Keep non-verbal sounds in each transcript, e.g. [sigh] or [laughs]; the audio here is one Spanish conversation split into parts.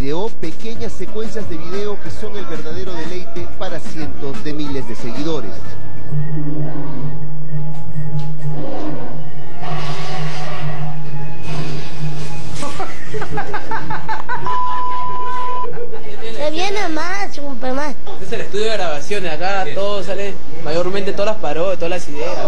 ideó pequeñas secuencias de video que son el verdadero deleite para cientos de miles de seguidores. Se viene más, super más. Este es el estudio de grabaciones, acá todo sale, mayormente todas las parodias, todas las ideas.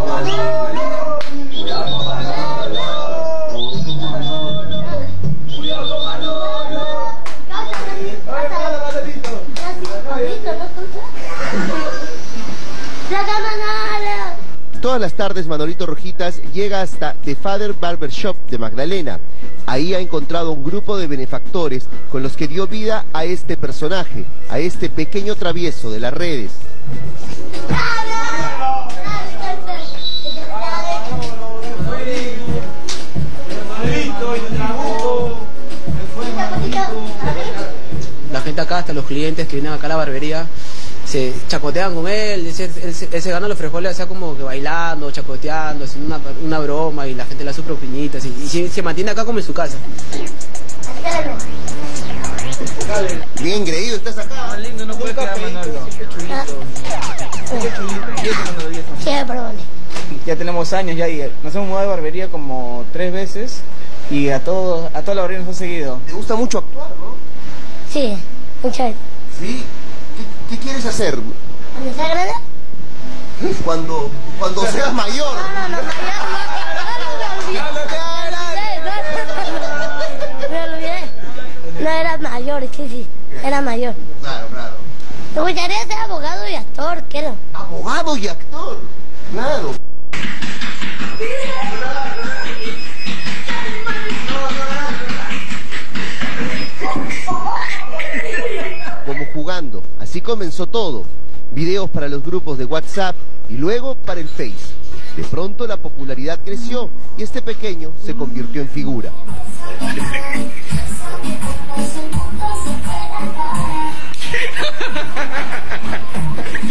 Todas las tardes Manolito Rojitas llega hasta The Father Barber Shop de Magdalena. Ahí ha encontrado un grupo de benefactores con los que dio vida a este personaje, a este pequeño travieso de las redes. La gente acá, hasta los clientes que vienen acá a la barbería, se chacotean con él, él, se- él se- él se gana los frijoles, sea como que bailando, chacoteando, haciendo una, una broma y la gente le hace propinitas y, y se, se mantiene acá como en su casa. Bien engreído, estás acá. lindo no puede quedar Manolo. Perdón. Ya tenemos años ya y nos hemos mudado de barbería como tres veces y a todos a toda la barbería nos han seguido. ¿Te gusta mucho actuar, no? Sí, muchas veces. Sí. ¿Qué, qué quieres hacer? ¿Cuando sea grande? Cuando, cuando seas mayor. No, no, no, no, Me olvidé. No era mayor, sí, sí. Era mayor. Claro, claro. Me gustaría ser abogado y actor, quiero. Abogado y actor. Claro. Así comenzó todo. Videos para los grupos de WhatsApp y luego para el Face. De pronto la popularidad creció y este pequeño se convirtió en figura. [laughs]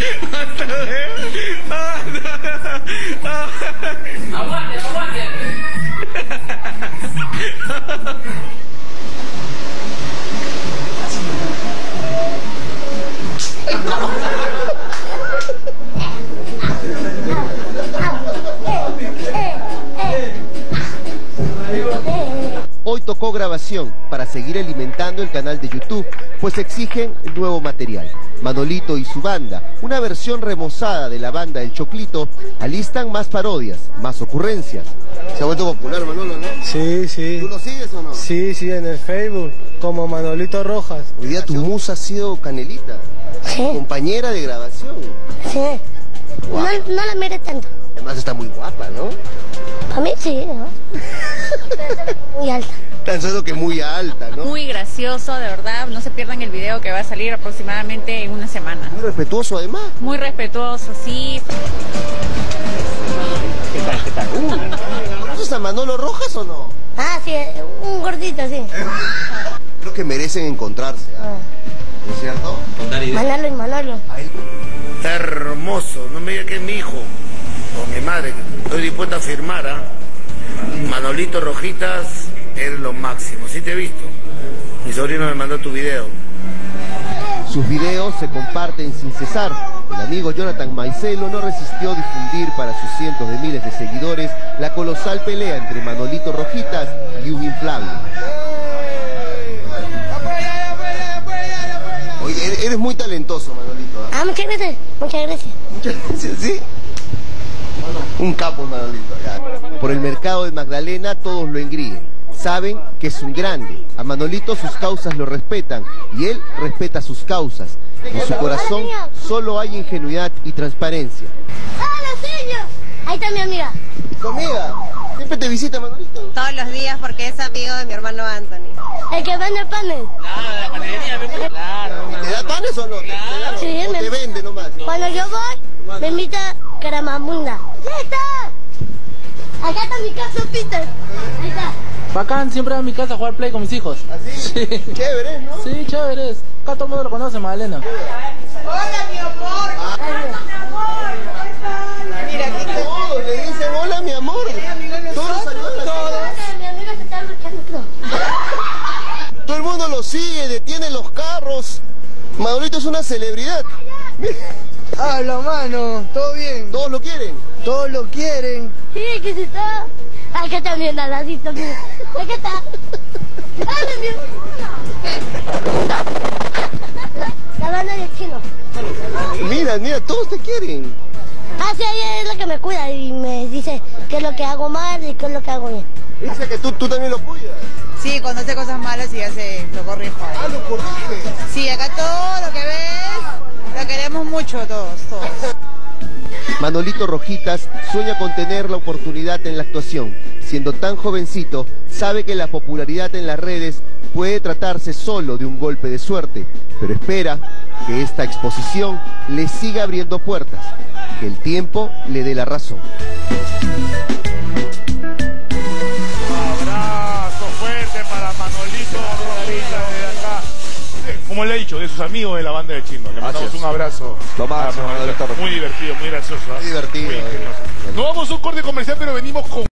Hoy tocó grabación para seguir alimentando el canal de YouTube, pues exigen nuevo material. Manolito y su banda, una versión remozada de la banda El Choclito, alistan más parodias, más ocurrencias. Se ha vuelto popular Manolo, ¿no? Sí, sí. ¿Tú lo sigues o no? Sí, sí, en el Facebook, como Manolito Rojas. Hoy día tu musa ha sido Canelita, Sí, compañera de grabación. sí. No, no la mires tanto. Además está muy guapa, ¿no? Para mí sí, ¿no? [laughs] Muy alta. Tan solo que muy alta, ¿no? Muy gracioso, de verdad. No se pierdan el video que va a salir aproximadamente en una semana. Muy respetuoso además. Muy respetuoso, sí. ¿Conoces a Manolo Rojas o no? Ah, sí, un gordito, sí. [laughs] Creo que merecen encontrarse, ¿ah? ¿no es cierto? Manolo y Manolo. Hermoso, no me diga que es mi hijo o mi madre. Estoy dispuesto a firmar, ¿ah? Manolito Rojitas, eres lo máximo. ¿Sí te he visto? Mi sobrino me mandó tu video. Sus videos se comparten sin cesar. El amigo Jonathan Maicelo no resistió difundir para sus cientos de miles de seguidores la colosal pelea entre Manolito Rojitas y un inflable. Oye, eres- muy talentoso, Manolito. ¿ah? Ah, muchas gracias, muchas gracias. Muchas gracias, ¿sí? Un capo, Manolito. ya. Por el mercado de Magdalena todos lo engríen. Saben que es un grande. A Manolito sus causas lo respetan y él respeta sus causas. En su corazón solo hay ingenuidad y transparencia. ¡Hola, señor! Ahí está mi amiga. ¿Tu amiga? ¿Siempre te visita Manolito? Todos los días porque es amigo de mi hermano Anthony. El que vende panes. ¿Te da panes o no? ¿Te- te da? Sí, ¿O me- te vende nomás? Cuando yo voy, me invita caramamunda. ¡Ya está! Acá está mi casa, Peter. Ahí está. Bacán, siempre a mi casa a jugar play con mis hijos. ¿Así? Sí. Chévere, ¿no? Sí, chévere. Acá todo el mundo lo conoce, Magdalena. Todos le dicen hola, mi amor. Todos los saludan así. Mi amiga se está luchando, creo. [laughs] Todo el mundo lo sigue detienen los carros. Manolito es una celebridad. Habla, mano. ¿Todo bien? Todos lo quieren. Todos lo quieren. Sí, que se está. Acá bien al ladito, mira. Acá está. ¡Ay, Dios La banda de chino. Mira, mira, todos te quieren. Ah, sí, ella es la que me cuida y me dice qué es lo que hago mal y qué es lo que hago bien. Dice que tú, tú también lo cuidas. Sí, cuando hace cosas malas y ya se lo corrijo. Ah, lo corrige. Sí, acá todo lo que ves, lo queremos mucho todos. Manolito Rojitas sueña con tener la oportunidad en la actuación. Siendo tan jovencito, sabe que la popularidad en las redes puede tratarse solo de un golpe de suerte, pero espera que esta exposición le siga abriendo puertas, que el tiempo le dé la razón. Como le he dicho, de sus amigos de la banda de Chino. Le mandamos un abrazo. Lo máximo, a Manolito. Manolito Rojita. Muy divertido, muy gracioso. ¿ah? Muy divertido. Muy ingenioso. Nos vamos a un corte comercial.